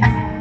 yeah.